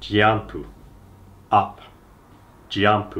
jump up. Jump